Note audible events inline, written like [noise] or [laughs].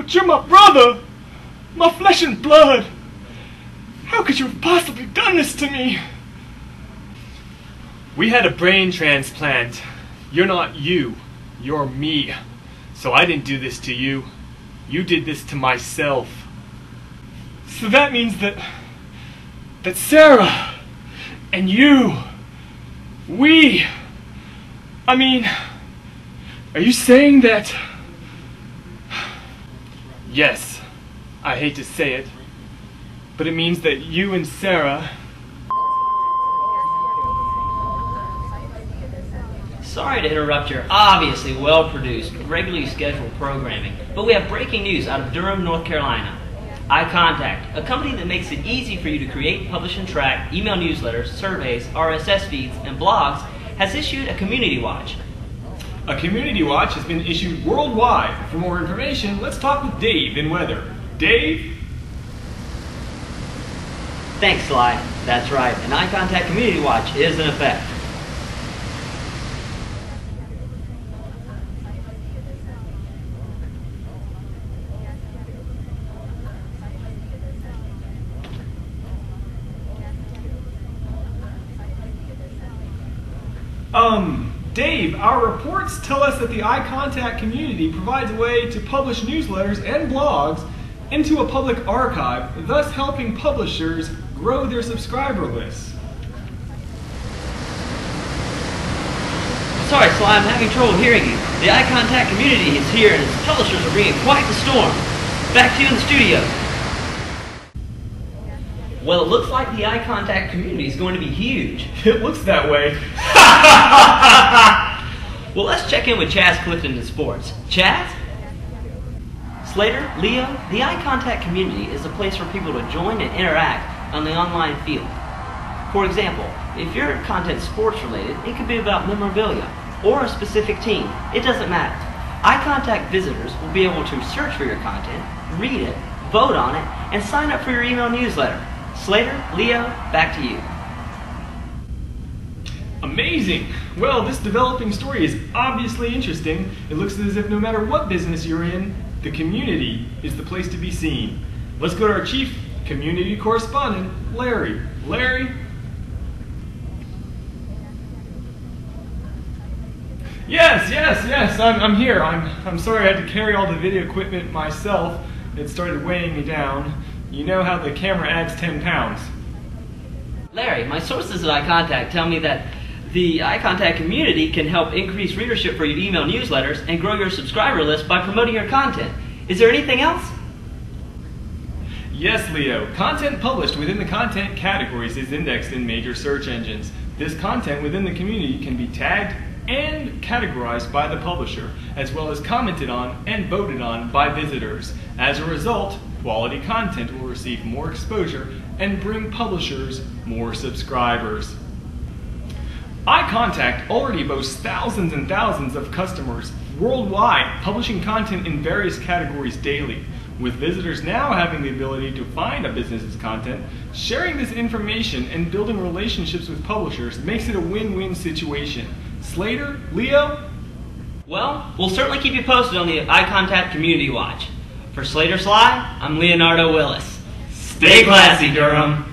But you're my brother! My flesh and blood! How could you have possibly done this to me? We had a brain transplant. You're not you. You're me. So I didn't do this to you. You did this to myself. So that means that. that Sarah and you. we. I mean. Are you saying that. Yes, I hate to say it, but it means that you and Sarah. Sorry to interrupt your obviously well produced, regularly scheduled programming, but we have breaking news out of Durham, North Carolina. iContact, a company that makes it easy for you to create, publish, and track email newsletters, surveys, RSS feeds, and blogs, has issued a community watch. A community watch has been issued worldwide. For more information, let's talk with Dave in weather. Dave? Thanks, Sly. That's right, an iContact community watch is in effect. Um, Dave, our reports tell us that the iContact community provides a way to publish newsletters and blogs into a public archive, thus helping publishers grow their subscriber lists. Sorry, Sly, I'm having trouble hearing you. The iContact community is here and its publishers are bringing quite the storm. Back to you in the studio. Well, it looks like the iContact community is going to be huge. It looks that way. [laughs] [laughs] well, let's check in with Chaz Clifton in sports. Chaz? Slater, Leo, the iContact community is a place for people to join and interact on the online field. For example, if your content sports related, it could be about memorabilia or a specific team. It doesn't matter. iContact visitors will be able to search for your content, read it, vote on it, and sign up for your email newsletter. Slater, Leo, back to you. Amazing! Well, this developing story is obviously interesting. It looks as if no matter what business you're in, the community is the place to be seen. Let's go to our chief community correspondent, Larry. Larry? Yes, yes, yes, I'm, I'm here. I'm, I'm sorry I had to carry all the video equipment myself. It started weighing me down. You know how the camera adds 10 pounds. Larry, my sources at contact tell me that the iContact community can help increase readership for your email newsletters and grow your subscriber list by promoting your content. Is there anything else? Yes, Leo. Content published within the content categories is indexed in major search engines. This content within the community can be tagged and categorized by the publisher, as well as commented on and voted on by visitors. As a result, quality content will receive more exposure and bring publishers more subscribers. iContact already boasts thousands and thousands of customers worldwide publishing content in various categories daily. With visitors now having the ability to find a business's content, sharing this information and building relationships with publishers makes it a win-win situation. Slater, Leo? Well, we'll certainly keep you posted on the iContact Community Watch. For Slater Sly, I'm Leonardo Willis. Stay classy, Durham.